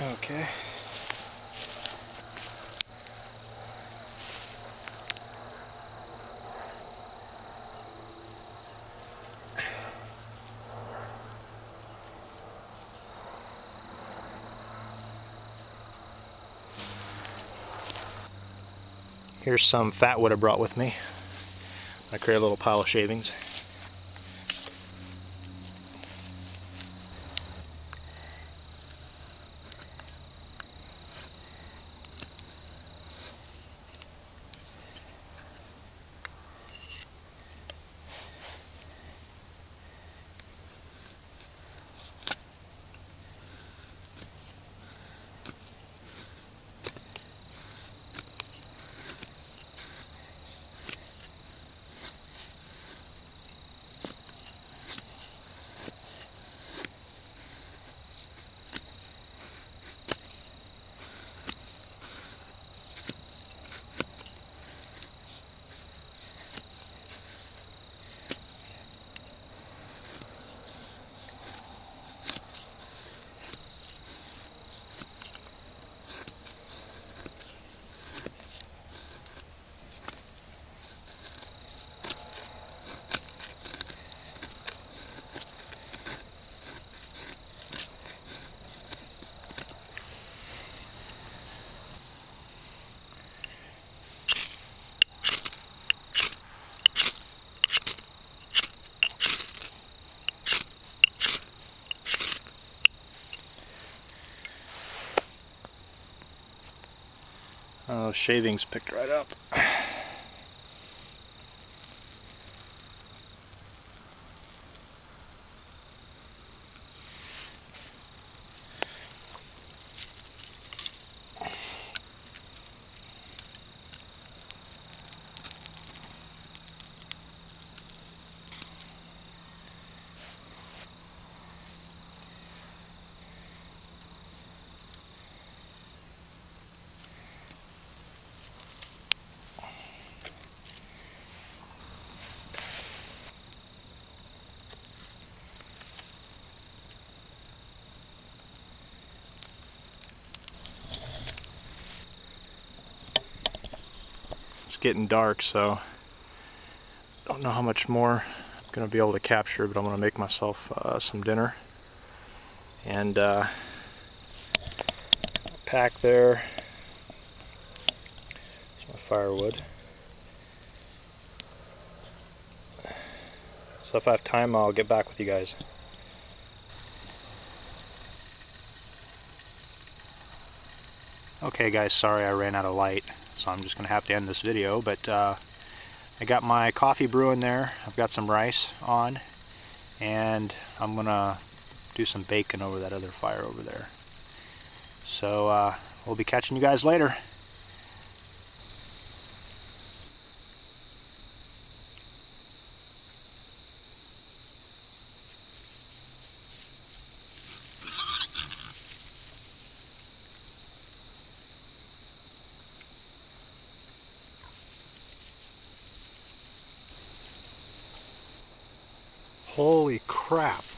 Okay. Here's some fat wood I brought with me. I create a little pile of shavings. Oh, shavings picked right up. Getting dark, so don't know how much more I'm going to be able to capture, but I'm going to make myself uh, some dinner. And uh, pack there. It's my firewood. So if I have time, I'll get back with you guys. Okay guys, sorry I ran out of light, so I'm just going to have to end this video, but uh, I got my coffee brewing there, I've got some rice on, and I'm going to do some bacon over that other fire over there. So uh, we'll be catching you guys later. Holy crap.